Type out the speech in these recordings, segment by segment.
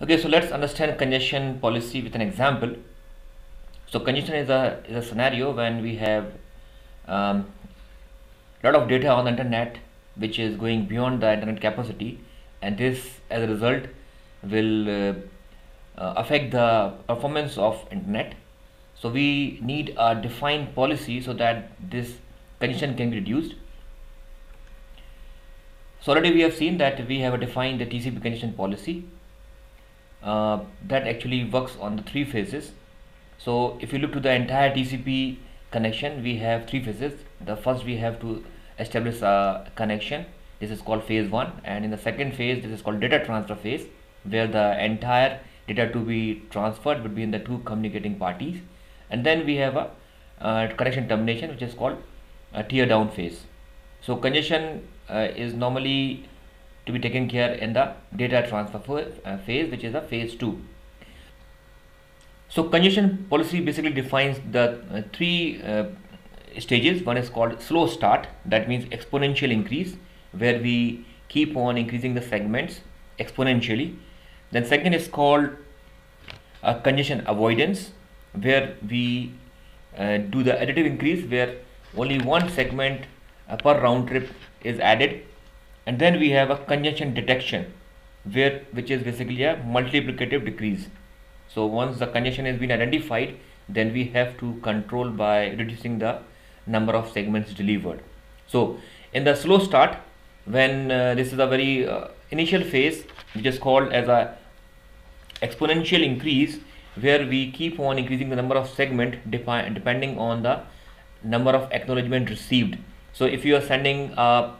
Okay, so let's understand congestion policy with an example. So congestion is a, is a scenario when we have a um, lot of data on the internet which is going beyond the internet capacity and this as a result will uh, uh, affect the performance of internet. So we need a defined policy so that this congestion can be reduced. So already we have seen that we have a defined the TCP congestion policy uh, that actually works on the three phases. So if you look to the entire TCP connection we have three phases. The first we have to establish a connection. This is called phase 1 and in the second phase this is called data transfer phase where the entire data to be transferred between the two communicating parties. And then we have a uh, connection termination which is called a tear down phase. So congestion uh, is normally to be taken care in the data transfer uh, phase which is a phase 2 so congestion policy basically defines the uh, three uh, stages. One is called slow start. That means exponential increase where we keep on increasing the segments exponentially. Then second is called a congestion avoidance where we uh, do the additive increase where only one segment uh, per round trip is added and then we have a congestion detection where which is basically a multiplicative decrease. So once the congestion has been identified then we have to control by reducing the number of segments delivered. So in the slow start when uh, this is a very uh, initial phase which is called as a exponential increase where we keep on increasing the number of segment depending on the number of acknowledgement received. So if you are sending a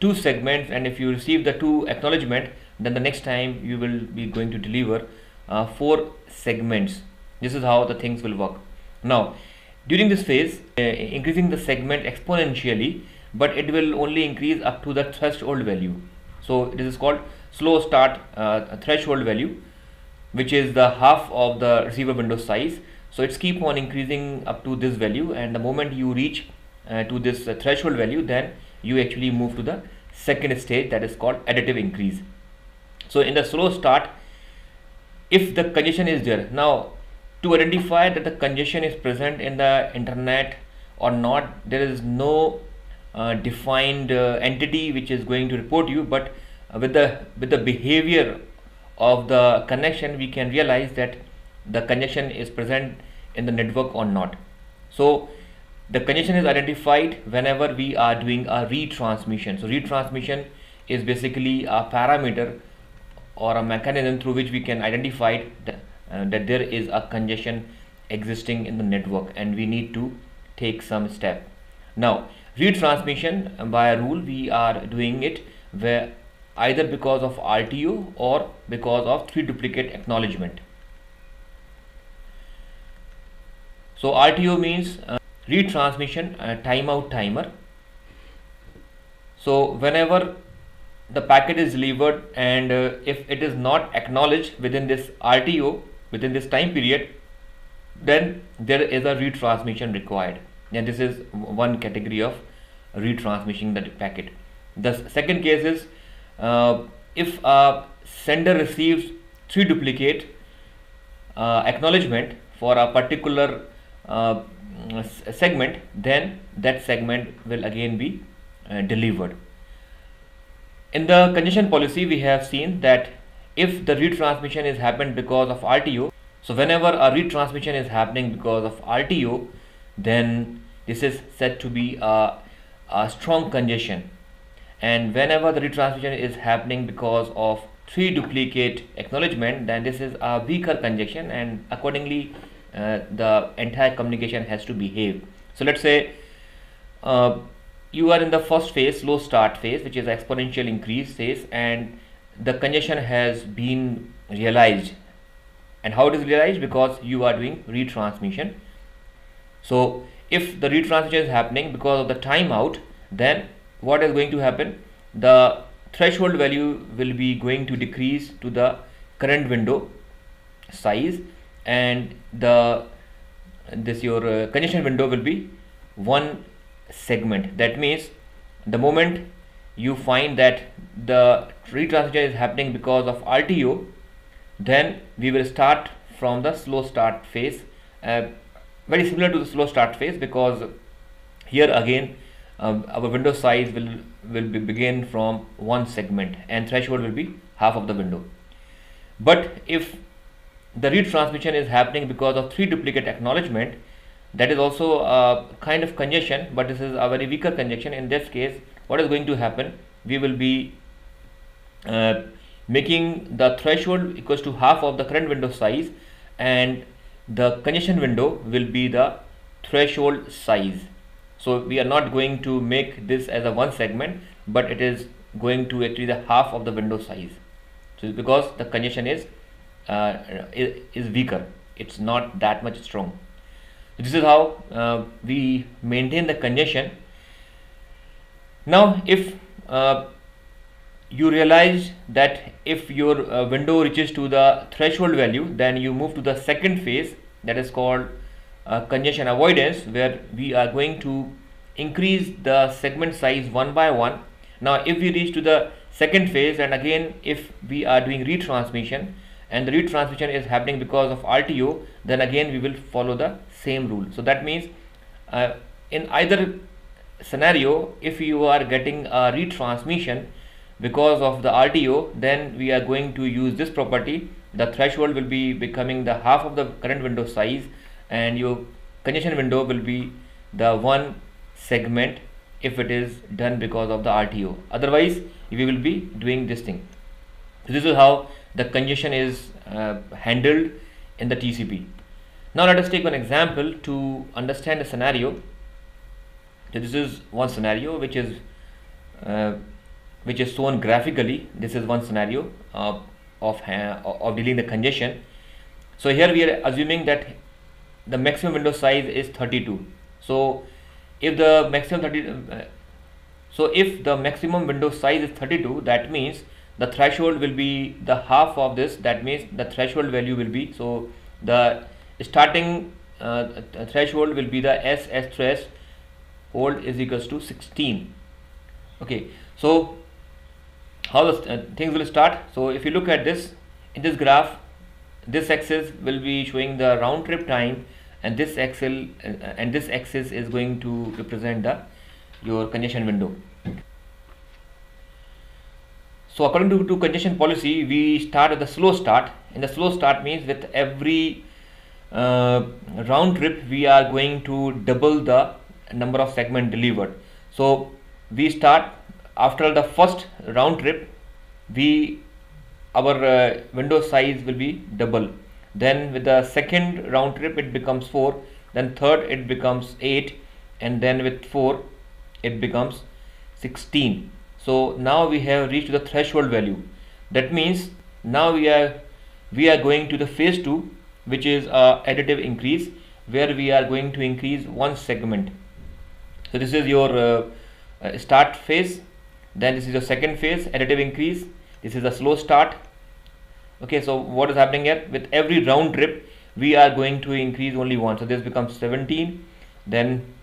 two segments and if you receive the two acknowledgement then the next time you will be going to deliver uh, four segments. This is how the things will work. Now during this phase uh, increasing the segment exponentially but it will only increase up to the threshold value. So this is called slow start uh, threshold value which is the half of the receiver window size. So it's keep on increasing up to this value and the moment you reach uh, to this threshold value then you actually move to the second stage that is called additive increase. So in the slow start if the congestion is there now to identify that the congestion is present in the internet or not there is no uh, defined uh, entity which is going to report you but uh, with the with the behavior of the connection we can realize that the congestion is present in the network or not. So the congestion is identified whenever we are doing a retransmission. So retransmission is basically a parameter or a mechanism through which we can identify that, uh, that there is a congestion existing in the network and we need to take some step. Now retransmission uh, by a rule we are doing it where either because of RTO or because of three duplicate acknowledgement. So RTO means uh, retransmission uh, timeout timer. So whenever the packet is delivered and uh, if it is not acknowledged within this RTO within this time period then there is a retransmission required. And this is one category of retransmitting the packet. The second case is uh, if a sender receives three duplicate uh, acknowledgement for a particular uh, segment then that segment will again be uh, delivered. In the congestion policy we have seen that if the retransmission is happened because of RTO so whenever a retransmission is happening because of RTO then this is said to be a, a strong congestion. And whenever the retransmission is happening because of three duplicate acknowledgement then this is a weaker congestion and accordingly the entire communication has to behave. So let's say uh, you are in the first phase slow start phase which is exponential increase phase and the congestion has been realized. And how it is realized? Because you are doing retransmission. So if the retransmission is happening because of the timeout then what is going to happen? The threshold value will be going to decrease to the current window size and the this your uh, congestion window will be one segment. That means the moment you find that the retransmission is happening because of RTO then we will start from the slow start phase uh, very similar to the slow start phase because here again um, our window size will will be begin from one segment and threshold will be half of the window. But if the retransmission is happening because of three duplicate acknowledgement. That is also a kind of congestion but this is a very weaker congestion. In this case what is going to happen? We will be uh, making the threshold equals to half of the current window size and the congestion window will be the threshold size. So we are not going to make this as a one segment but it is going to actually the half of the window size. So because the congestion is uh, is, weaker. It's not that much strong. This is how uh, we maintain the congestion. Now if uh, you realize that if your uh, window reaches to the threshold value then you move to the second phase that is called uh, congestion avoidance where we are going to increase the segment size one by one. Now if we reach to the second phase and again if we are doing retransmission and the retransmission is happening because of RTO then again we will follow the same rule. So that means uh, in either scenario if you are getting a retransmission because of the RTO then we are going to use this property. The threshold will be becoming the half of the current window size and your congestion window will be the one segment if it is done because of the RTO otherwise we will be doing this thing. So this is how the congestion is uh, handled in the TCP now let us take one example to understand the scenario. So this is one scenario which is uh, which is shown graphically. This is one scenario of, of dealing the congestion. So here we are assuming that the maximum window size is 32 so if the maximum 30 uh, so if the maximum window size is 32 that means the threshold will be the half of this. That means the threshold value will be so the starting uh, threshold will be the SS threshold is equals to 16 okay so how the uh, things will start? So if you look at this in this graph this axis will be showing the round trip time and this axis uh, and this axis is going to represent the your congestion window so according to, to congestion policy we start at the slow start and the slow start means with every uh, round trip we are going to double the number of segment delivered. So we start after the first round trip we our uh, window size will be double. Then with the second round trip it becomes 4 then third it becomes 8 and then with 4 it becomes 16 so now we have reached the threshold value. That means now we are we are going to the phase 2 which is a additive increase where we are going to increase one segment. So this is your uh, uh, start phase. Then this is your second phase additive increase. This is a slow start. Okay so what is happening here? With every round trip we are going to increase only one. So this becomes 17 then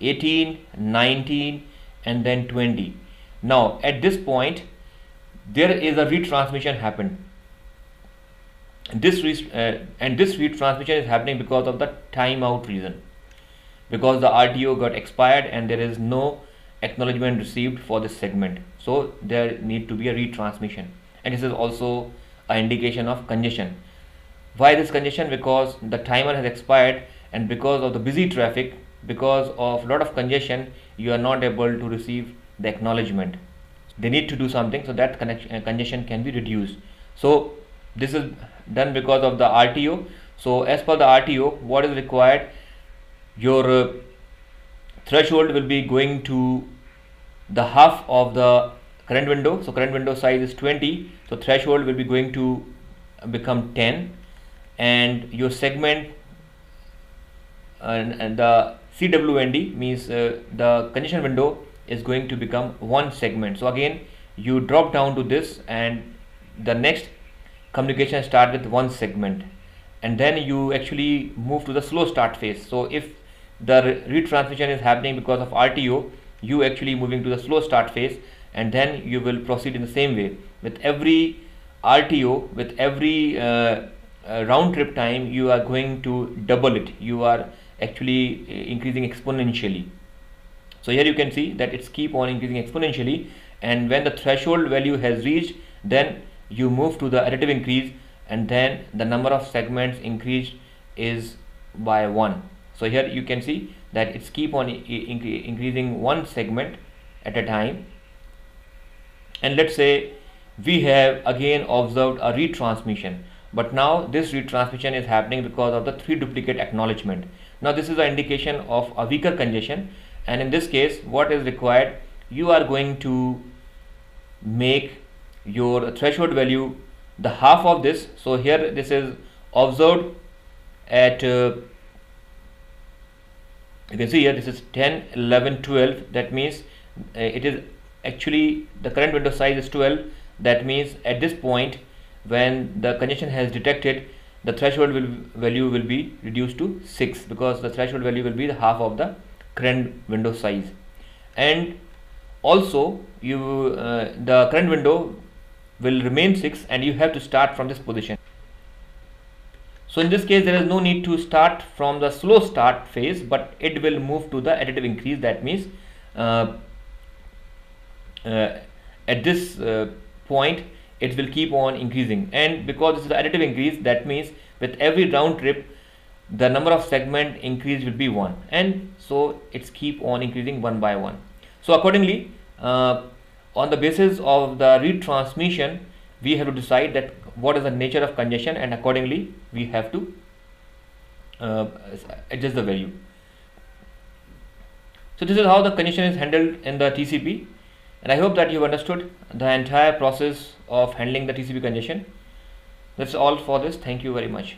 18 19 and then 20 now at this point there is a retransmission happened. This uh, and this retransmission is happening because of the timeout reason. Because the RTO got expired and there is no acknowledgement received for this segment. So there need to be a retransmission. And this is also an indication of congestion. Why this congestion? Because the timer has expired and because of the busy traffic because of lot of congestion you are not able to receive the acknowledgement. They need to do something so that uh, congestion can be reduced. So this is done because of the RTO so as per the RTO what is required your uh, threshold will be going to the half of the current window. So current window size is 20 so threshold will be going to become 10 and your segment and, and the CWND means uh, the congestion window is going to become one segment. So again you drop down to this and the next communication start with one segment. And then you actually move to the slow start phase. So if the retransmission is happening because of RTO you actually moving to the slow start phase and then you will proceed in the same way. With every RTO with every uh, uh, round trip time you are going to double it. You are actually uh, increasing exponentially so here you can see that it's keep on increasing exponentially and when the threshold value has reached then you move to the additive increase and then the number of segments increased is by one. So here you can see that it's keep on increasing one segment at a time. And let's say we have again observed a retransmission but now this retransmission is happening because of the three duplicate acknowledgement. Now this is an indication of a weaker congestion and in this case what is required? You are going to make your threshold value the half of this. So here this is observed at uh, you can see here this is 10 11 12 that means uh, it is actually the current window size is 12 that means at this point when the congestion has detected the threshold will, value will be reduced to 6 because the threshold value will be the half of the current window size. And also you uh, the current window will remain 6 and you have to start from this position. So in this case there is no need to start from the slow start phase but it will move to the additive increase. That means uh, uh, at this uh, point it will keep on increasing. And because this is the additive increase that means with every round trip the number of segment increase will be 1 and so it's keep on increasing one by one. So accordingly uh, on the basis of the retransmission we have to decide that what is the nature of congestion and accordingly we have to uh, adjust the value. So this is how the congestion is handled in the TCP and I hope that you understood the entire process of handling the TCP congestion. That's all for this. Thank you very much